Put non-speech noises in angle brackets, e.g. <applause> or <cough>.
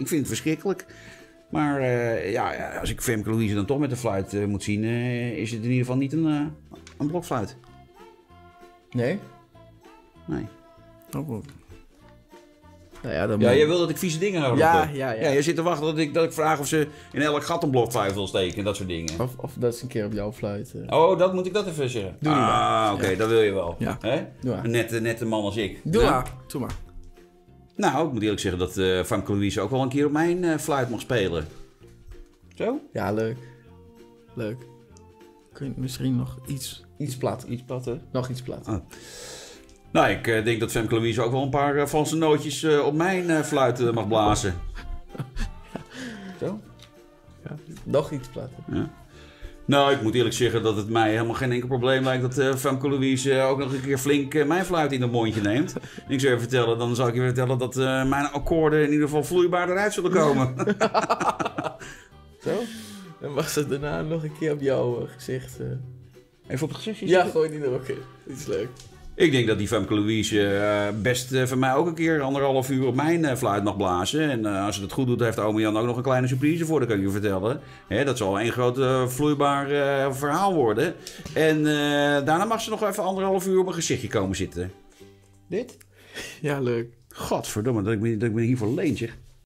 Ik vind het verschrikkelijk. Maar eh, ja, ja, als ik Femke Louise dan toch met de fluit eh, moet zien, eh, is het in ieder geval niet een, eh, een blokfluit. Nee? Nee. Oh, nou ja, dan Ja, moet- jij wil dat ik vieze dingen ga Ja, ja, ja. Ja, je zit te wachten dat ik, dat ik vraag of ze in elk gat een blokfluit wil steken en dat soort dingen. Of, of dat is een keer op jouw fluit. Oh, dat moet ik dat even zeggen. Doe ah, oké, dat wil je wel. Ja. Hè? Doe maar. Een nette, nette man als ik. Doe maar. Doe maar. Nou, ik moet eerlijk zeggen dat Famke Louise ook wel een keer op mijn eh, fluit mag spelen. Zo? Ja, leuk. Leuk. Kun je misschien nog iets, iets plat. Iets platter. Nog iets plat. Ah. Nou, ik eh, denk dat Femke Louise ook wel een paar valse nootjes op mijn fluit mag blazen. <laughs> Zo? Ja. Nog iets plat. Nou, ik moet eerlijk zeggen dat het mij helemaal geen enkel probleem lijkt dat eh Femke Louise eh, ook nog een keer flink eh, mijn fluit in het mondje neemt. En ik zou je vertellen, dan zou ik je vertellen dat eh, mijn akkoorden in ieder geval vloeibaar eruit zullen komen. <laughs> Zo? Dan mag ze daarna nog een keer op jouw gezicht. eh. Even op het gezichtje Ja, gooi die nog een keer. Iets leuk. Ik denk dat die Femke Louise eh, best eh, van mij ook een keer anderhalf uur op mijn eh, fluit mag blazen. En als ze het goed doet, heeft ome Jan ook nog een kleine surprise voor, dat kan ik je vertellen. Hè, dat zal één groot eh, vloeibaar verhaal worden. En daarna mag ze nog even anderhalf uur op mijn gezichtje komen zitten. Dit? Ja, leuk. Godverdomme, dat ik me, dat ik me hiervoor leen, zeg.